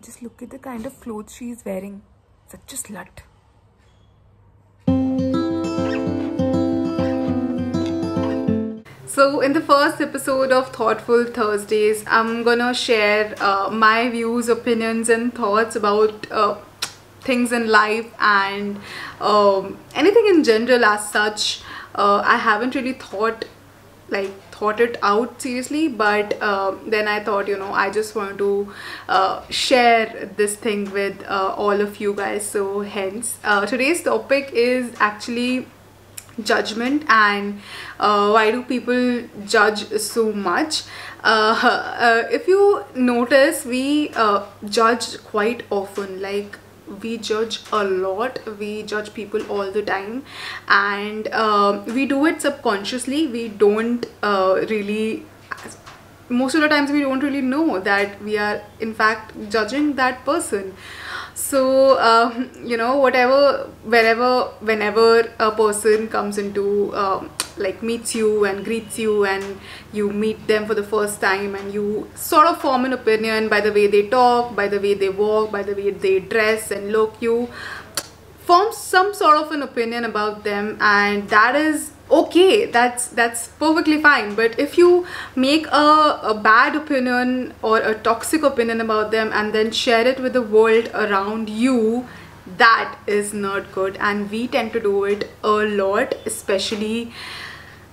Just look at the kind of clothes she is wearing. Such a slut. So, in the first episode of Thoughtful Thursdays, I'm gonna share uh, my views, opinions, and thoughts about uh, things in life and um, anything in general as such. Uh, I haven't really thought like thought it out seriously but uh, then I thought you know I just want to uh, share this thing with uh, all of you guys. So hence uh, today's topic is actually judgment and uh, why do people judge so much? Uh, uh, if you notice we judge quite often. Like we judge a lot. We judge people all the time. And um, we do it subconsciously. We don't uh, really most of the times we don't really know that we are in fact judging that person. So um, you know whatever wherever whenever a person comes into um, like meets you and greets you and you meet them for the first time and you sort of form an opinion by the way they talk by the way they walk by the way they dress and look. You form some sort of an opinion about them and that is okay. That's that's perfectly fine. But if you make a, a bad opinion or a toxic opinion about them and then share it with the world around you that is not good. And we tend to do it a lot especially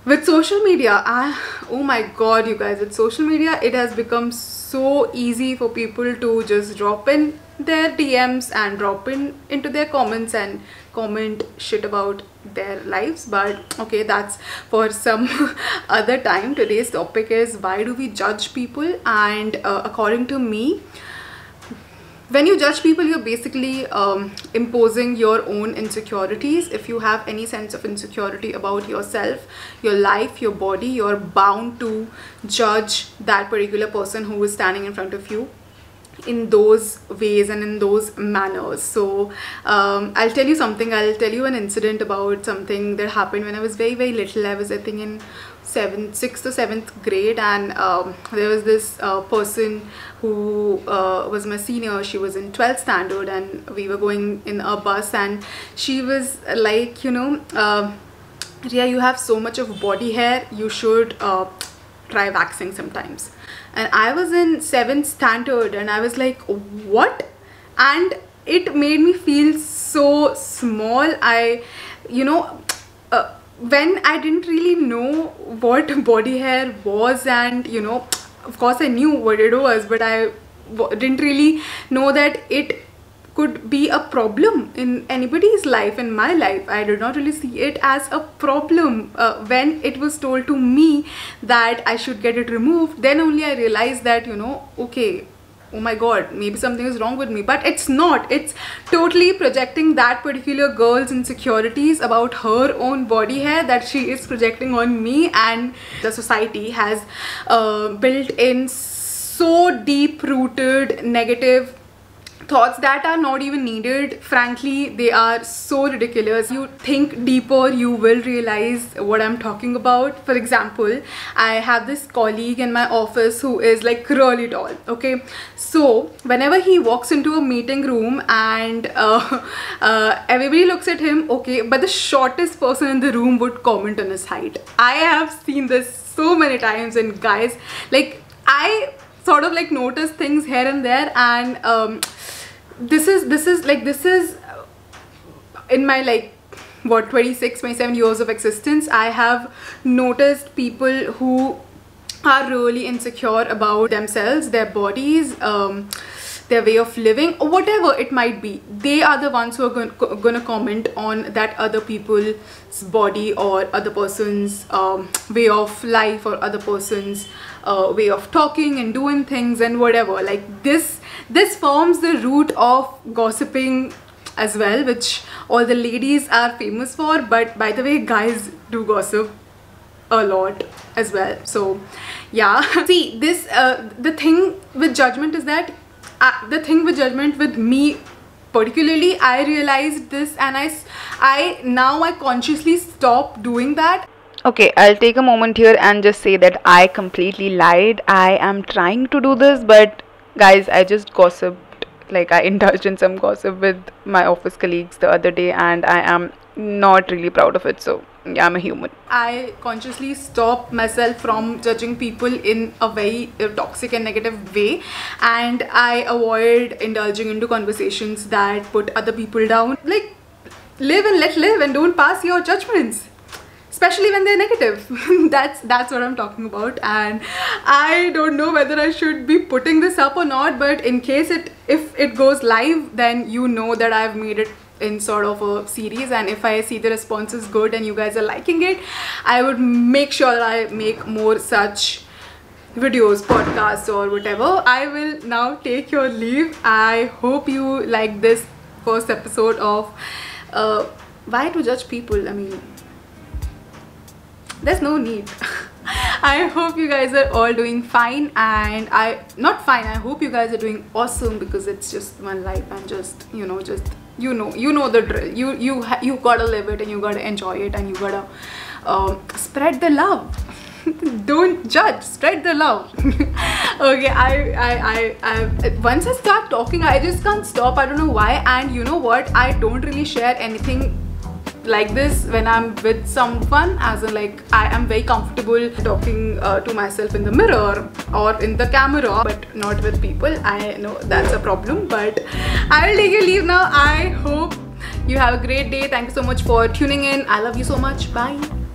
with social media I, oh my god you guys with social media it has become so easy for people to just drop in their DMs and drop in into their comments and comment shit about their lives. But okay that's for some other time. Today's topic is why do we judge people? And uh, according to me when you judge people you're basically um, imposing your own insecurities. If you have any sense of insecurity about yourself your life your body you're bound to judge that particular person who is standing in front of you in those ways and in those manners. So um, i'll tell you something. I'll tell you an incident about something that happened when i was very very little. I was i think in seventh sixth or seventh grade and um, there was this uh, person who uh, was my senior. She was in 12th standard and we were going in a bus and she was like you know uh, Riya you have so much of body hair you should uh, try waxing sometimes and I was in 7th standard and I was like what? And it made me feel so small. I you know uh, when I didn't really know what body hair was and you know of course I knew what it was but I didn't really know that it could be a problem in anybody's life in my life. I did not really see it as a problem uh, when it was told to me that i should get it removed. Then only i realized that you know okay oh my god maybe something is wrong with me. But it's not. It's totally projecting that particular girl's insecurities about her own body hair that she is projecting on me and the society has uh, built in so deep rooted negative thoughts that are not even needed frankly they are so ridiculous. You think deeper you will realize what i'm talking about. For example i have this colleague in my office who is like really tall okay? So whenever he walks into a meeting room and uh, uh, everybody looks at him okay but the shortest person in the room would comment on his height. I have seen this so many times and guys like i sort of like notice things here and there and um, this is this is like this is in my like what 26 27 years of existence i have noticed people who are really insecure about themselves their bodies um, their way of living or whatever it might be they are the ones who are going, to comment on that other people's body or other person's um, way of life or other person's uh, way of talking and doing things and whatever. Like this this forms the root of gossiping as well which all the ladies are famous for but by the way guys do gossip a lot as well. So yeah. See this uh, the thing with judgment is that the thing with judgment with me particularly i realized this and i i now i consciously stop doing that Okay, I'll take a moment here and just say that I completely lied. I am trying to do this, but guys, I just gossiped like I indulged in some gossip with my office colleagues the other day, and I am not really proud of it. So yeah, I'm a human. I consciously stop myself from judging people in a very uh, toxic and negative way, and I avoid indulging into conversations that put other people down. Like, live and let live, and don't pass your judgments especially when they're negative that's that's what i'm talking about and i don't know whether i should be putting this up or not but in case it if it goes live then you know that i've made it in sort of a series and if I see the response is good and you guys are liking it I would make sure that I make more such videos podcasts or whatever. I will now take your leave. I hope you like this first episode of uh, why to judge people I mean there's no need I hope you guys are all doing fine and I not fine I hope you guys are doing awesome because it's just one life and just you know just you know you know the drill. You you you gotta live it and you gotta enjoy it and you gotta um, spread the love. Don't judge spread the love. Okay I, I i i once i start talking i just can't stop. I don't know why and you know what? I don't really share anything like this when I'm with someone as in like I am very comfortable talking uh, to myself in the mirror or in the camera but not with people. I know that's a problem but I will take your leave now. I hope you have a great day. Thank you so much for tuning in. I love you so much. Bye